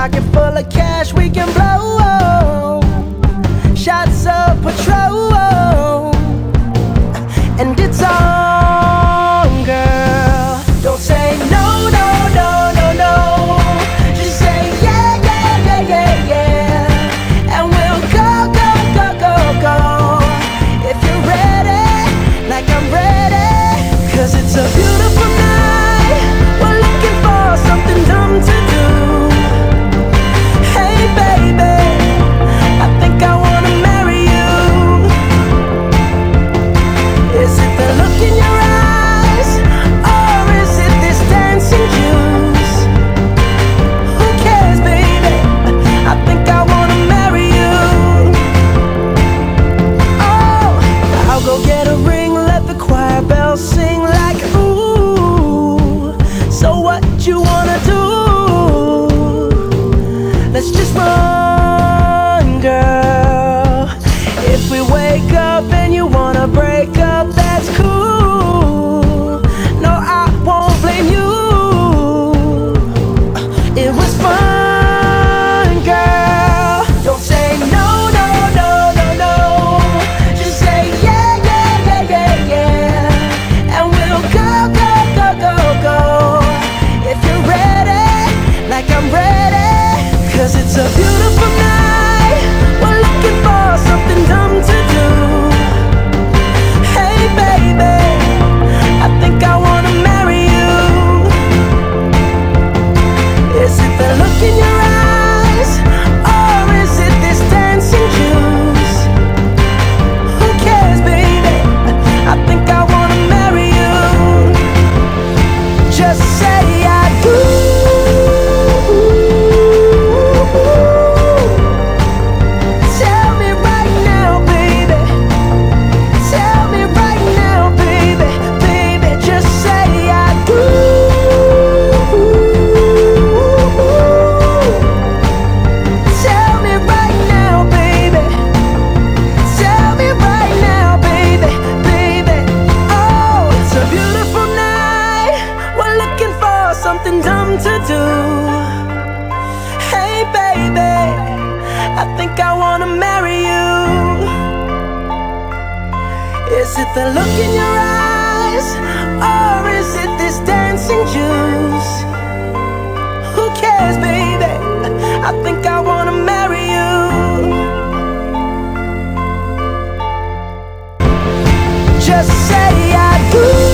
Pocket full of cash we can blow. Shots of Patron And it's all Hey baby, I think I wanna marry you. Is it the look in your eyes Or is it this dancing juice? Who cares baby, I think I wanna marry you. Just say I do.